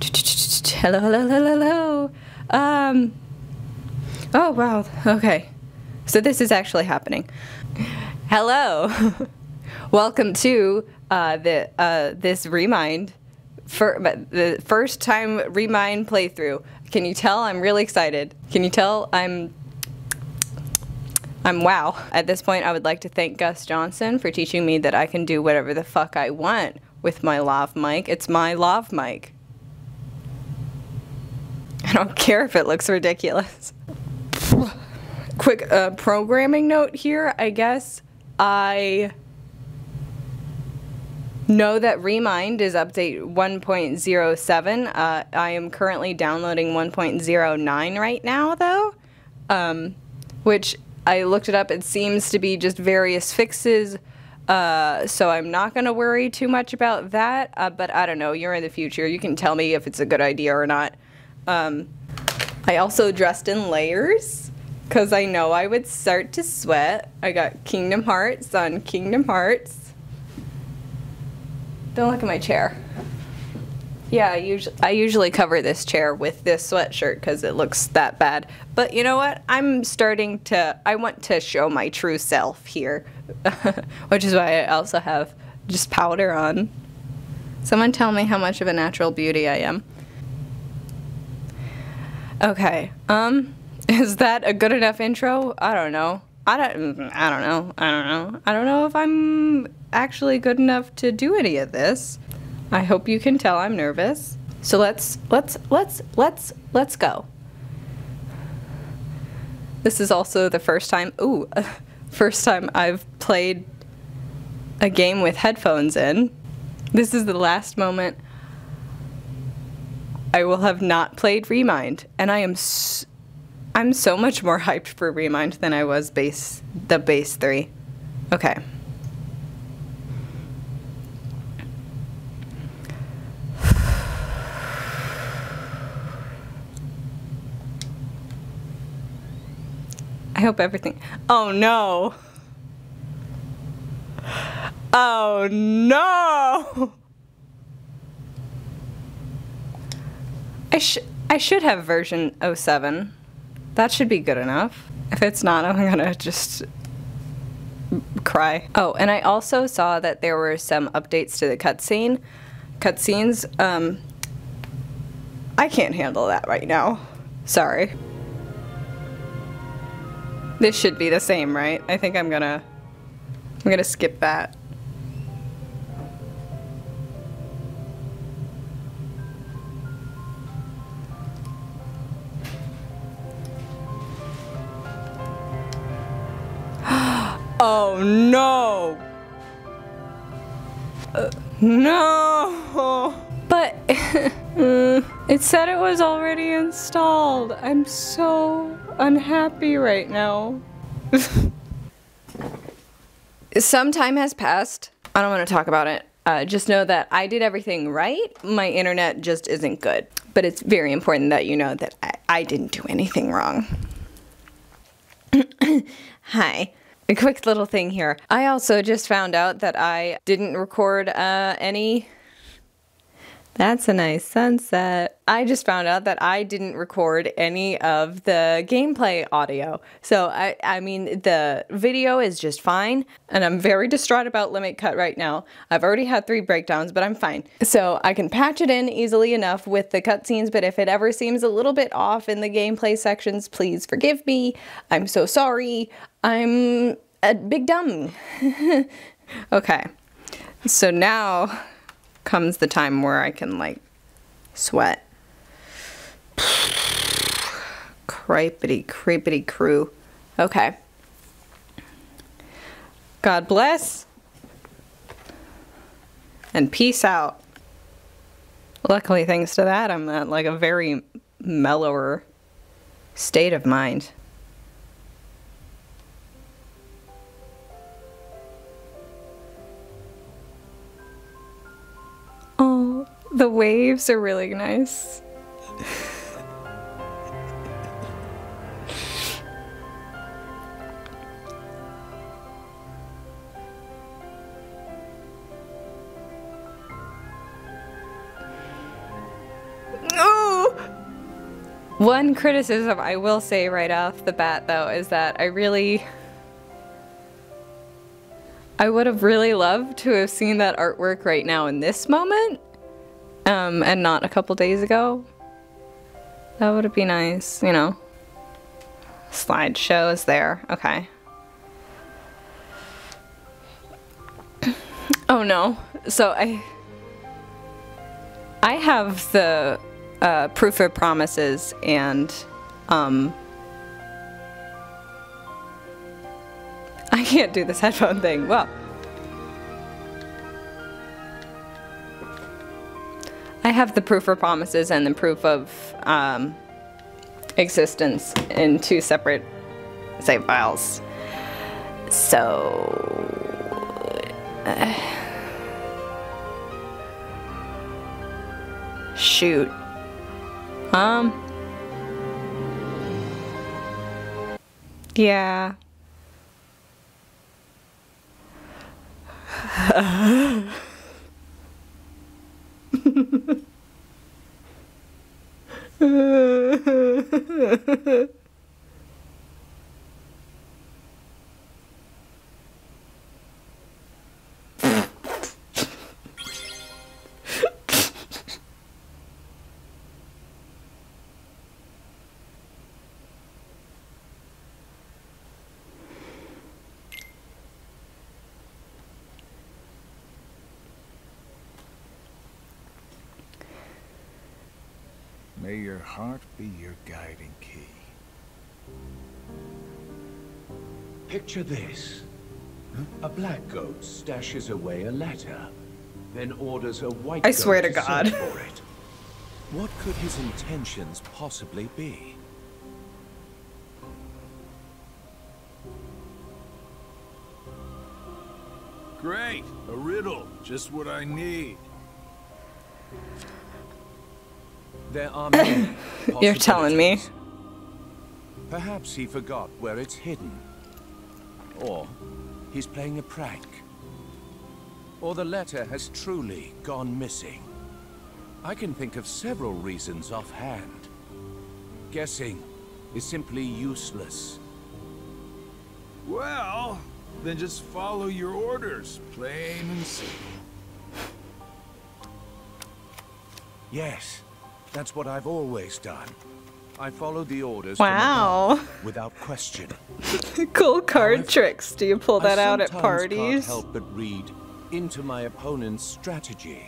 Hello, hello, hello, hello. Um. Oh wow. Okay. So this is actually happening. Hello. Welcome to uh, the uh, this remind for the first time remind playthrough. Can you tell I'm really excited? Can you tell I'm I'm wow. At this point, I would like to thank Gus Johnson for teaching me that I can do whatever the fuck I want with my lav mic. It's my lav mic. I don't care if it looks ridiculous. Quick uh, programming note here, I guess. I know that Remind is update 1.07. Uh, I am currently downloading 1.09 right now, though, um, which I looked it up. It seems to be just various fixes. Uh, so I'm not going to worry too much about that. Uh, but I don't know. You're in the future. You can tell me if it's a good idea or not. Um, I also dressed in layers because I know I would start to sweat. I got Kingdom Hearts on Kingdom Hearts. Don't look at my chair. Yeah, I usually, I usually cover this chair with this sweatshirt because it looks that bad. But you know what? I'm starting to, I want to show my true self here, which is why I also have just powder on. Someone tell me how much of a natural beauty I am. Okay. Um, is that a good enough intro? I don't know. I don't. I don't know. I don't know. I don't know if I'm actually good enough to do any of this. I hope you can tell I'm nervous. So let's let's let's let's let's go. This is also the first time. Ooh, first time I've played a game with headphones in. This is the last moment I will have not played Remind, and I am I'm so much more hyped for Remind than I was base the base 3. Okay. I hope everything Oh no. Oh no. I, sh I should have version 07. That should be good enough. If it's not, I'm gonna just cry. Oh, and I also saw that there were some updates to the cutscene. Cutscenes, um, I can't handle that right now. Sorry. This should be the same, right? I think I'm gonna, I'm gonna skip that. Oh no! Uh, no! But it said it was already installed. I'm so unhappy right now. Some time has passed. I don't want to talk about it. Uh, just know that I did everything right. My internet just isn't good. But it's very important that you know that I, I didn't do anything wrong. Hi. A quick little thing here. I also just found out that I didn't record uh, any. That's a nice sunset. I just found out that I didn't record any of the gameplay audio. So, I, I mean, the video is just fine, and I'm very distraught about Limit Cut right now. I've already had three breakdowns, but I'm fine. So, I can patch it in easily enough with the cutscenes, but if it ever seems a little bit off in the gameplay sections, please forgive me. I'm so sorry. I'm a big dumb. okay. So now comes the time where I can like sweat. Cripety, creepity crew. Okay. God bless. And peace out. Luckily, thanks to that, I'm at like a very mellower state of mind. The waves are really nice. One criticism I will say right off the bat, though, is that I really. I would have really loved to have seen that artwork right now in this moment, um, and not a couple days ago. That would be nice, you know. Slideshow is there. Okay. Oh no. So I I have the uh, proof of promises and um I can't do this headphone thing. Well, I have the proof of promises and the proof of um, existence in two separate save files. So. Uh, shoot. Um. Yeah. Uh May your heart be your guiding key. Picture this. A black goat stashes away a letter, then orders a white I goat swear to search God. for it. What could his intentions possibly be? Great! A riddle. Just what I need. There are many You're telling me. Perhaps he forgot where it's hidden. Or he's playing a prank. Or the letter has truly gone missing. I can think of several reasons offhand. Guessing is simply useless. Well, then just follow your orders, plain and simple. Yes, that's what I've always done. I followed the orders Wow. without question. cool card However, tricks. Do you pull that I out at sometimes parties? Can't help but read into my opponent's strategy.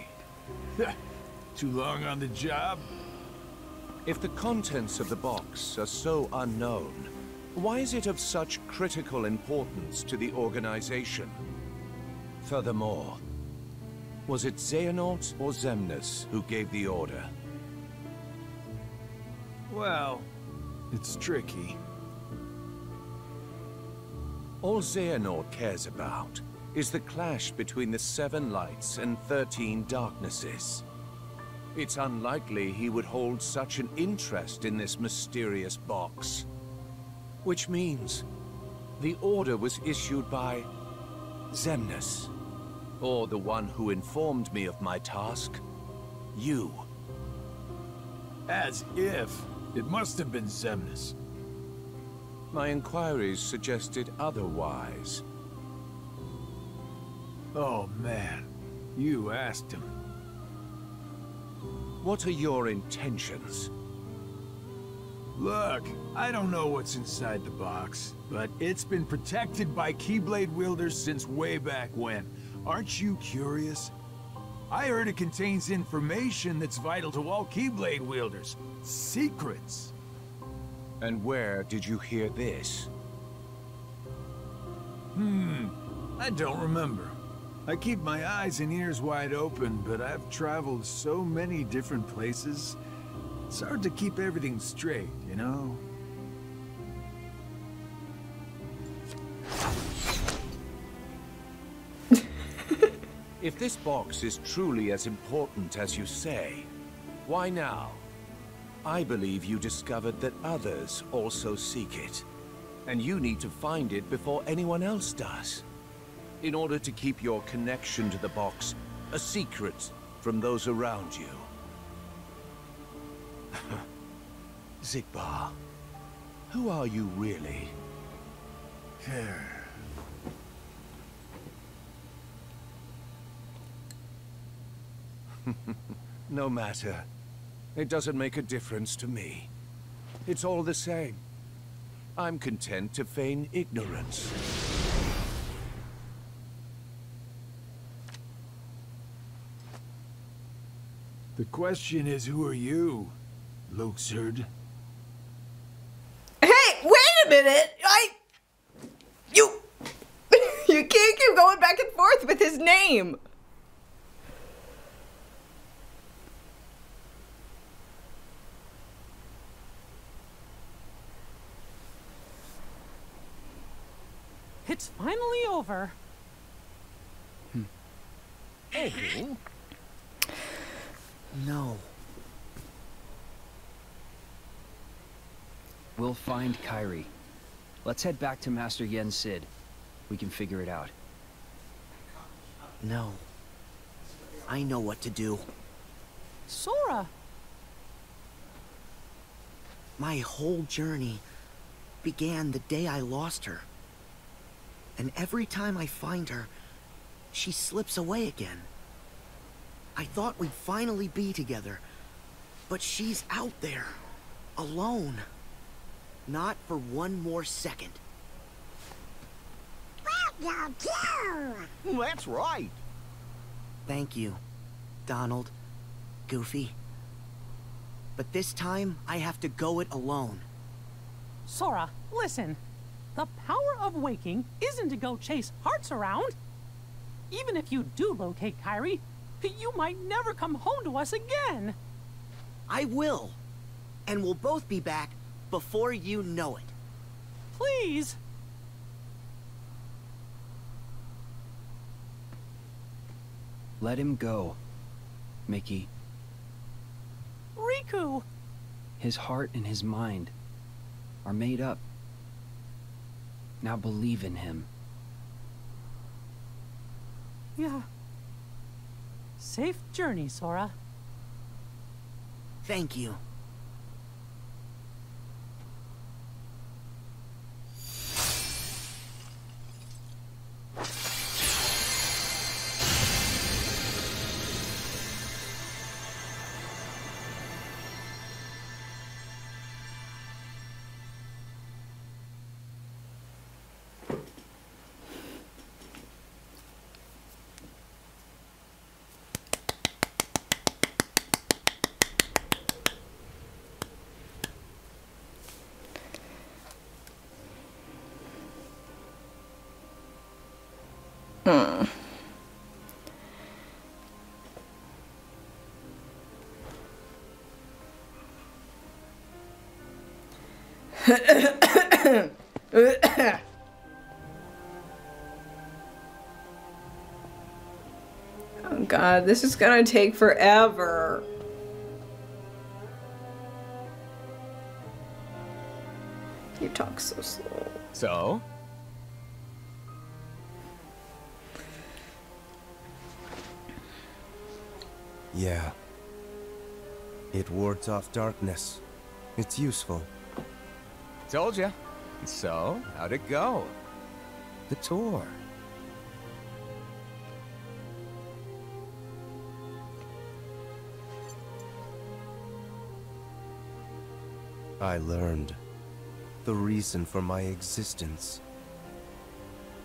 Too long on the job? If the contents of the box are so unknown, why is it of such critical importance to the organization? Furthermore, was it Xehanort or Xemnas who gave the order? Well, it's tricky. All Xehanort cares about is the clash between the Seven Lights and Thirteen Darknesses. It's unlikely he would hold such an interest in this mysterious box. Which means the order was issued by Xemnas. Or the one who informed me of my task. You. As if. It must have been Xemnas. My inquiries suggested otherwise. Oh, man. You asked him. What are your intentions? Look, I don't know what's inside the box, but it's been protected by Keyblade wielders since way back when. Aren't you curious? I heard it contains information that's vital to all Keyblade wielders. Secrets. And where did you hear this? Hmm, I don't remember. I keep my eyes and ears wide open, but I've traveled so many different places. It's hard to keep everything straight, you know? If this box is truly as important as you say, why now? I believe you discovered that others also seek it. And you need to find it before anyone else does. In order to keep your connection to the box a secret from those around you. Xigbar, who are you really? no matter. It doesn't make a difference to me. It's all the same. I'm content to feign ignorance. The question is, who are you, Luxord? Hey, wait a minute! I. You. you can't keep going back and forth with his name! It's finally over. Oh. No. We'll find Kairi. Let's head back to Master Yen Sid. We can figure it out. No. I know what to do. Sora! My whole journey began the day I lost her. And every time I find her, she slips away again. I thought we'd finally be together, but she's out there, alone. Not for one more second. That's right. Thank you, Donald, Goofy. But this time, I have to go it alone. Sora, listen. The power of waking isn't to go chase hearts around. Even if you do locate Kairi, you might never come home to us again. I will. And we'll both be back before you know it. Please. Let him go. Mickey. Riku! His heart and his mind are made up. Now believe in him. Yeah. Safe journey, Sora. Thank you. Oh god, this is gonna take forever. You talk so slow. So? Yeah. It wards off darkness. It's useful. Told ya. So, how'd it go? The tour. I learned the reason for my existence.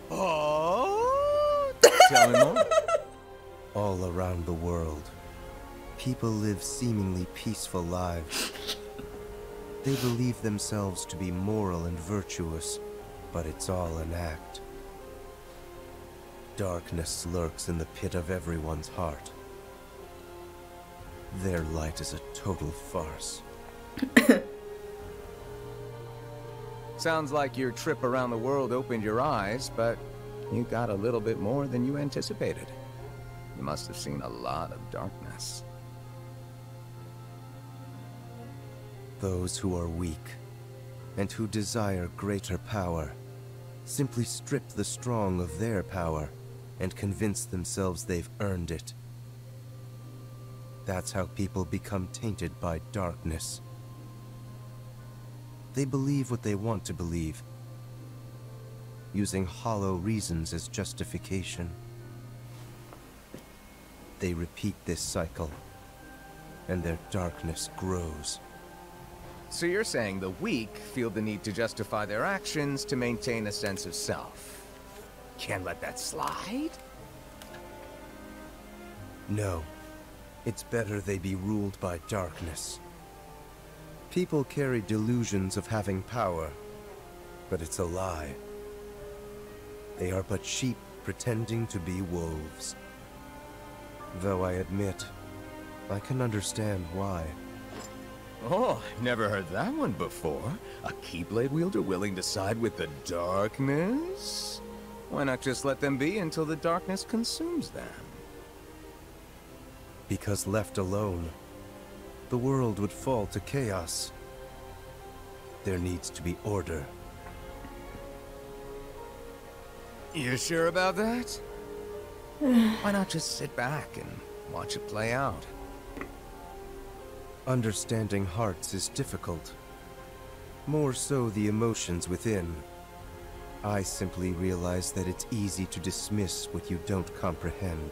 Oh! Tell me more. All around the world, people live seemingly peaceful lives. They believe themselves to be moral and virtuous, but it's all an act. Darkness lurks in the pit of everyone's heart. Their light is a total farce. Sounds like your trip around the world opened your eyes, but you got a little bit more than you anticipated. You must have seen a lot of darkness. Those who are weak and who desire greater power simply strip the strong of their power and convince themselves they've earned it. That's how people become tainted by darkness. They believe what they want to believe, using hollow reasons as justification. They repeat this cycle, and their darkness grows. So you're saying the weak feel the need to justify their actions to maintain a sense of self. Can't let that slide? No. It's better they be ruled by darkness. People carry delusions of having power, but it's a lie. They are but sheep pretending to be wolves. Though I admit, I can understand why. Oh, I've never heard that one before. A Keyblade wielder willing to side with the darkness? Why not just let them be until the darkness consumes them? Because left alone, the world would fall to chaos. There needs to be order. You sure about that? Why not just sit back and watch it play out? Understanding hearts is difficult. More so the emotions within. I simply realize that it's easy to dismiss what you don't comprehend.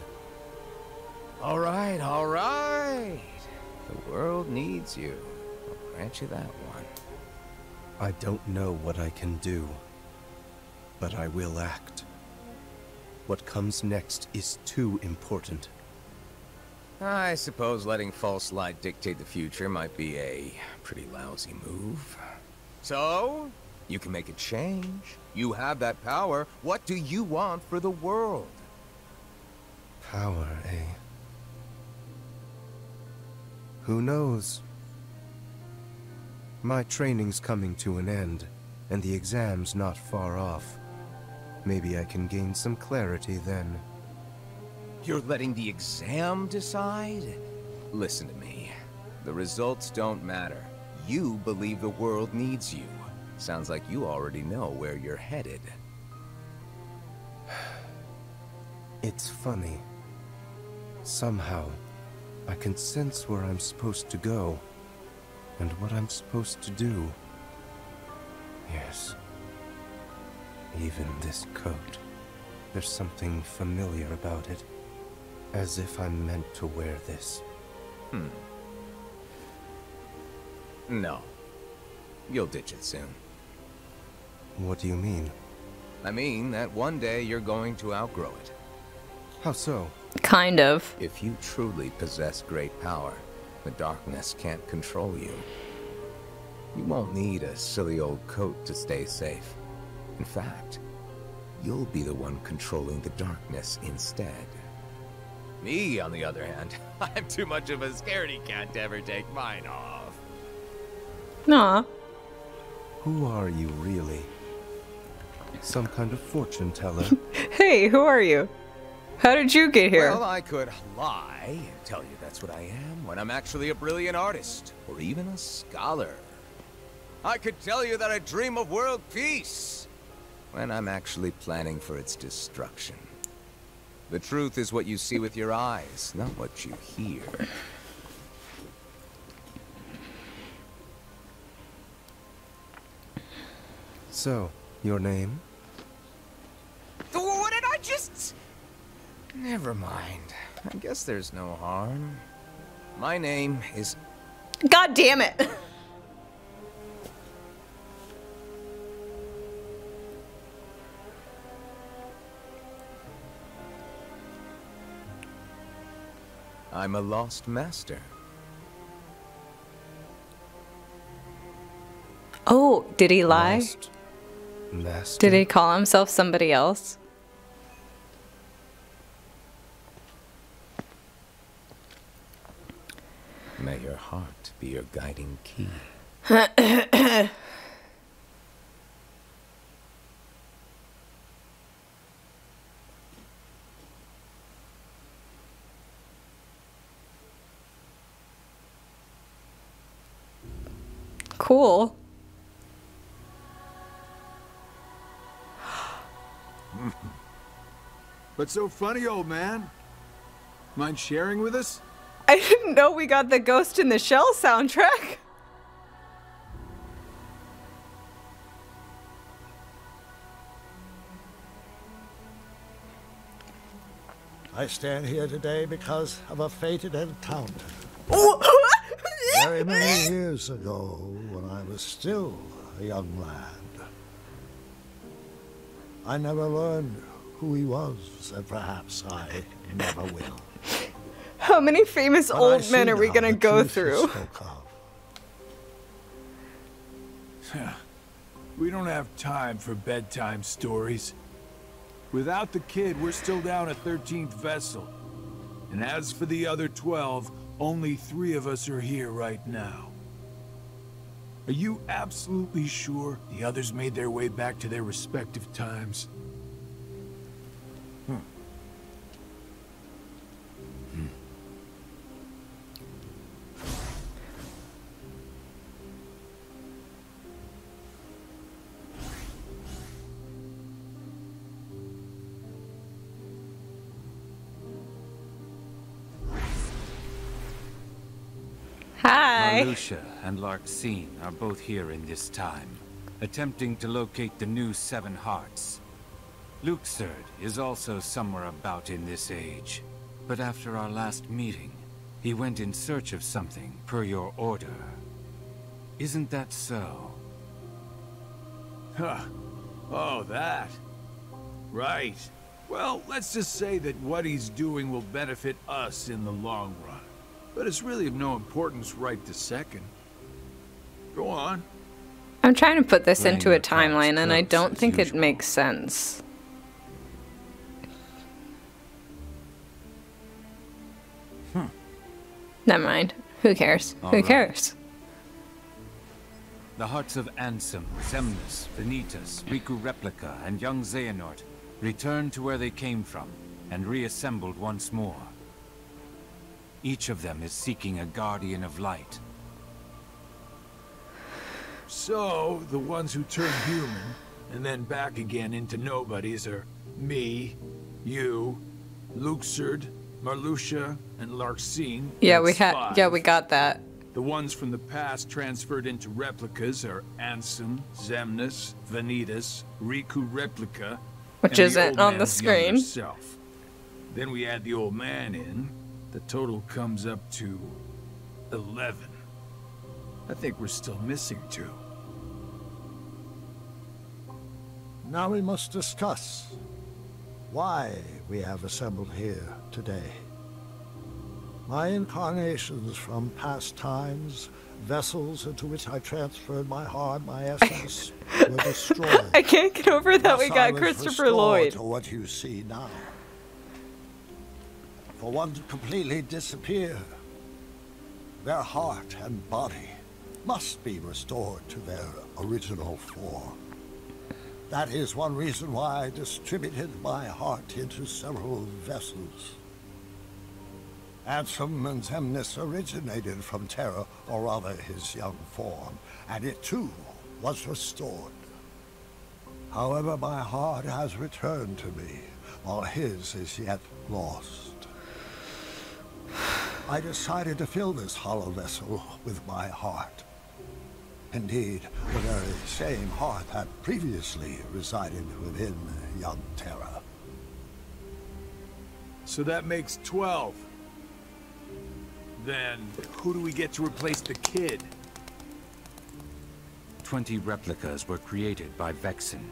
All right, all right. The world needs you. I'll grant you that one. I don't know what I can do, but I will act. What comes next is too important. I suppose letting false light dictate the future might be a pretty lousy move. So, you can make a change. You have that power. What do you want for the world? Power, eh? Who knows? My training's coming to an end, and the exam's not far off. Maybe I can gain some clarity then. You're letting the exam decide? Listen to me. The results don't matter. You believe the world needs you. Sounds like you already know where you're headed. It's funny. Somehow, I can sense where I'm supposed to go, and what I'm supposed to do. Yes. Even this coat. There's something familiar about it. As if I'm meant to wear this. Hmm. No. You'll ditch it soon. What do you mean? I mean that one day you're going to outgrow it. How so? Kind of. If you truly possess great power, the darkness can't control you. You won't need a silly old coat to stay safe. In fact, you'll be the one controlling the darkness instead. Me, on the other hand, I'm too much of a scaredy cat to ever take mine off. Aw. Who are you really? Some kind of fortune teller? Hey, who are you? How did you get here? Well, I could lie and tell you that's what I am when I'm actually a brilliant artist, or even a scholar. I could tell you that I dream of world peace when I'm actually planning for its destruction. The truth is what you see with your eyes, not what you hear. so, your name? What did I just... Never mind. I guess there's no harm. My name is... God damn it. I'm a lost master. Oh, did he lie? Lost Master? Did he call himself somebody else? May your heart be your guiding key. cool. but so funny, old man. Mind sharing with us? I didn't know we got the Ghost in the Shell soundtrack. I stand here today because of a fated encounter. Ooh. Very many years ago, when I was still a young lad. I never learned who he was, and perhaps I never will. How many famous But old men are we gonna the go truth he through? spoke of. We don't have time for bedtime stories. Without the kid, we're still down a 13th vessel. And as for the other 12, only three of us are here right now. Are you absolutely sure the others made their way back to their respective times? And Larxene are both here in this time, attempting to locate the new Seven Hearts. Luxord is also somewhere about in this age, but after our last meeting, he went in search of something per your order. Isn't that so? Huh. Oh, that. Right. Well, let's just say that what he's doing will benefit us in the long run. But it's really of no importance right this second. Go on. I'm trying to put this Playing into a timeline, and I don't as think it makes sense. Never mind. Who cares? All Who right. cares? The hearts of Ansem, Xemnas, Vanitas, Riku Replica, and young Xehanort returned to where they came from and reassembled once more. Each of them is seeking a Guardian of Light. So, the ones who turn human, and then back again into nobodies are me, you, Luxord, Marluxia, and Larxene. Yeah, we had. Yeah, we got that. The ones from the past transferred into replicas are Ansem, Xemnas, Vanitas, Riku Replica, Which and isn't old on the screen. Self. Then we add the old man in. The total comes up to 11. I think we're still missing two. Now we must discuss why we have assembled here today. My incarnations from past times, vessels into which I transferred my heart, my essence, were destroyed. I can't get over that we Thus got Christopher Lloyd. To what you see now. For one to completely disappear, their heart and body must be restored to their original form. That is one reason why I distributed my heart into several vessels. Ansem and Xemnas originated from Terra, or rather his young form, and it too was restored. However, my heart has returned to me, while his is yet lost. I decided to fill this hollow vessel with my heart. Indeed, the very same heart that previously resided within young Terra. So that makes 12. Then, who do we get to replace the kid? Twenty replicas were created by Vexen.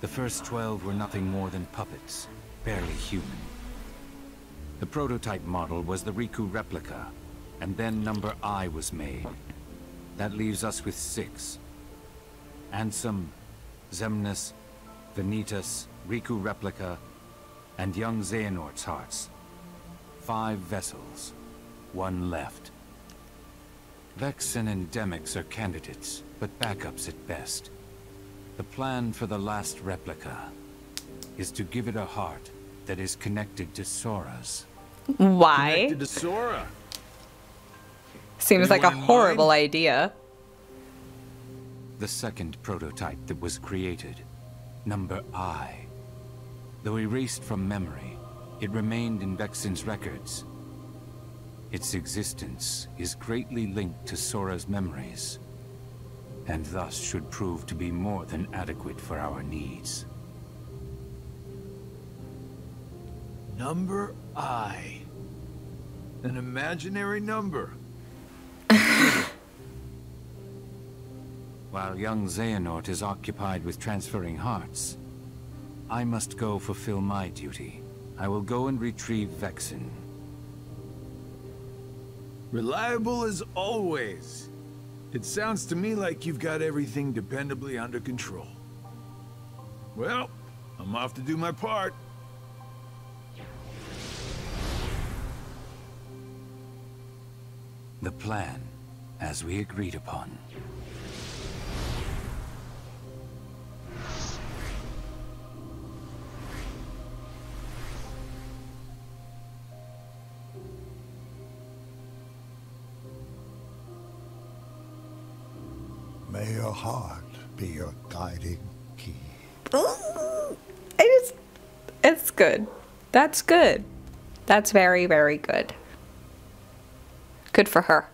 The first twelve were nothing more than puppets, barely human. The prototype model was the Riku replica, and then number I was made. That leaves us with six. Ansem, Xemnas, Vanitas, Riku replica, and young Xehanort's hearts. Five vessels, one left. Vexen and Demyx are candidates, but backups at best. The plan for the last replica is to give it a heart that is connected to Sora's. Why? Connected to Sora. Seems like a horrible mind? idea. The second prototype that was created, number I. Though erased from memory, it remained in Vexen's records. Its existence is greatly linked to Sora's memories, and thus should prove to be more than adequate for our needs. Number I. An imaginary number. While young Xehanort is occupied with transferring hearts, I must go fulfill my duty. I will go and retrieve Vexen. Reliable as always. It sounds to me like you've got everything dependably under control. Well, I'm off to do my part. The plan, as we agreed upon. May your heart be your guiding key. I just, it's good. That's good. That's very, very good. Good for her.